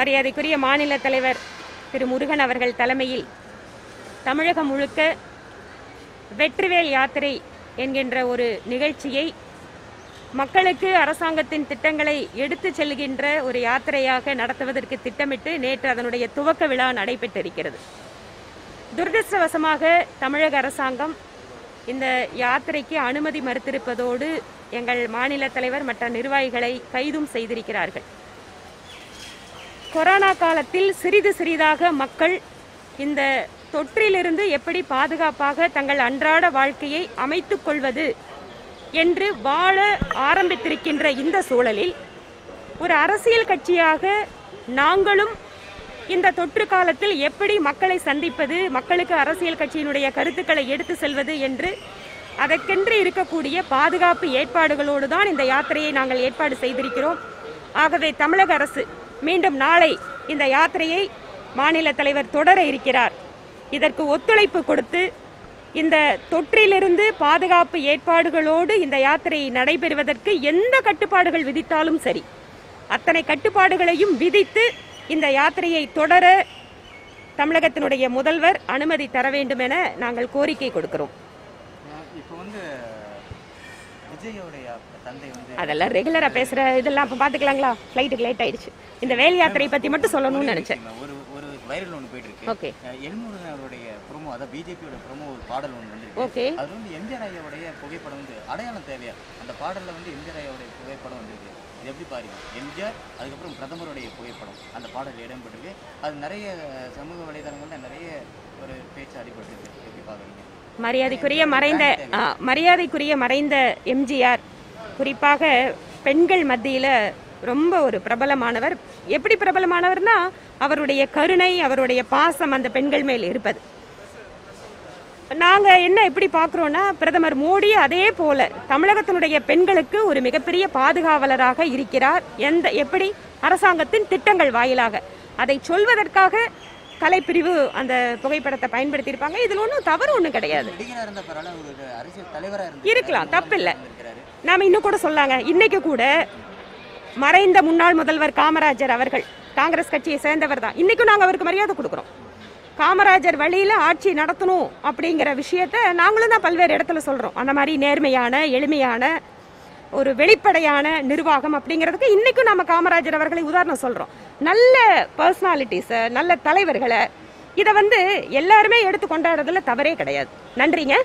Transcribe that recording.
மரியாதைக்குரிய மாநில தலைவர் திரு முருகன் அவர்கள் தலைமையில் தமிழகம் முழுக்க வெற்றிவேல் யாத்திரை என்கின்ற ஒரு நிகழ்ச்சியை மக்களுக்கு அரசாங்கத்தின் திட்டங்களை எடுத்துச் செல்கின்ற ஒரு யாத்திரையாக நடத்துவதற்கு திட்டமிட்டு நேற்று அதனுடைய துவக்க விழா நடைபெற்றிருக்கிறது. துரதிருஷ்டவசமாக தமிழக அரசாங்கம் இந்த யாத்திரைக்கு அனுமதி மறுத்திருப்பதோடு எங்கள் மாநில தலைவர் மற்ற நிர்வாகிகளை கைதும் செய்திருக்கிறார்கள். கொரோனா காலத்தில் சிறிது சிறிதாக மக்கள் இந்த தொற்றிலிருந்து எப்படி பாதுகாப்பாக தங்கள் அன்றாட வாழ்க்கையை அமைத்துக் கொள்வது என்று வாழ ஆரம்பித்திருக்கின்ற இந்த சூழலில் ஒரு அரசியல் கட்சியாக நாங்களும் இந்த தொற்று காலத்தில் எப்படி மக்களை சந்திப்பது மக்களுக்கு அரசியல் கட்சியினுடைய கருத்துக்களை எடுத்து செல்வது என்று அதற்கென்று இருக்கக்கூடிய பாதுகாப்பு ஏற்பாடுகளோடு தான் இந்த யாத்திரையை நாங்கள் ஏற்பாடு செய்திருக்கிறோம். ஆகவே தமிழக அரசு மீண்டும் நாளை இந்த யாத்திரையை மாநில தலைவர் தொடர இருக்கிறார். இதற்கு ஒத்துழைப்பு கொடுத்து இந்த தொற்றிலிருந்து பாதுகாப்பு ஏற்பாடுகளோடு இந்த யாத்திரை நடைபெறுவதற்கு எந்த கட்டுப்பாடுகள் விதித்தாலும் சரி அத்தனை கட்டுப்பாடுகளையும் விதித்து இந்த யாத்திரையை தொடர தமிழகத்தினுடைய முதல்வர் அனுமதி தர வேண்டும் என நாங்கள் கோரிக்கை கொடுக்கிறோம். இப்போ வந்து வந்து அதெல்லாம் ரெகுலரா பேசுற இதெல்லாம் அப்ப பாத்துக்கலாங்களா? ஃபிளைட்டுக்கு லேட் ஆயிடுச்சு. இந்த வேல் யாத்திரை பத்தி மட்டும் சொல்லணும்னு நினைச்சேன். ஒரு ஒரு வைரல் ஒன்று போயிட்டு இருக்கு ஓகே எல்முருகன் அவருடைய ப்ரோமோ அதாவது பிஜேபியோட ப்ரோமோ ஒரு பாடல் ஒன்று வந்திருக்கு. ஓகே அது வந்து எம்ஜிஆர் ஐயாவுடைய புகைப்படம் வந்து அடையாளம் தேவையா? அந்த பாடல்ல வந்து எம்ஜிஆர் ஐயாவுடைய புகைப்படம் வந்திருக்கு. இது எப்படி பாருங்க. எம்ஜிஆர் அதுக்கப்புறம் பிரதமருடைய புகைப்படம். அந்த பாடல் இடம்பெற்றிருக்கு அது நிறைய சமூக வலைதளங்கள்ல நிறைய ஒரு பேச்சு பாக்குறீங்க மரியாதைக்குரிய மறைந்த மரியாதைக்குரிய மறைந்த எம்ஜிஆர் குறிப்பாக பெண்கள் மத்தியில ரொம்ப ஒரு பிரபலமானவர். எப்படி பிரபலமானவர்னா அவருடைய கருணை அவருடைய பாசம் அந்த பெண்கள் மேல் இருப்பது. நாங்க என்ன எப்படி பார்க்குறோன்னா பிரதமர் மோடி அதே போல தமிழகத்தினுடைய பெண்களுக்கு ஒரு மிகப்பெரிய பாதுகாவலராக இருக்கிறார். எந்த எப்படி? அரசாங்கத்தின் திட்டங்கள் வாயிலாக. அதை சொல்வதற்காக கலைப்பிரிவு அந்த புகைப்படத்தை பயன்படுத்தியிருப்பாங்க. இதில் ஒன்றும் தவறு ஒன்றும் கிடையாது. இருக்கலாம் தப்பில்லை. நாம் நாம இன்னும் கூட சொல்லாங்க இன்னைக்கு கூட மறைந்த முன்னாள் முதல்வர் காமராஜர் அவர்கள் காங்கிரஸ் கட்சியை சேர்ந்தவர் தான். இன்னைக்கும் நாங்கள் அவருக்கு மரியாதை கொடுக்குறோம். காமராஜர் வழியில் ஆட்சி நடத்தணும் அப்படிங்கிற விஷயத்த நாங்களும் தான் பல்வேறு இடத்துல சொல்கிறோம் அந்த மாதிரி நேர்மையான எளிமையான ஒரு வெளிப்படையான நிர்வாகம் அப்படிங்கிறதுக்கு இன்னைக்கும் நம்ம காமராஜர் அவர்களை உதாரணம் சொல்றோம். நல்ல பர்சனாலிட்டிஸை நல்ல தலைவர்களை இதை வந்து எல்லாருமே எடுத்து கொண்டாடுறதுல தவறே கிடையாது. நன்றிங்க.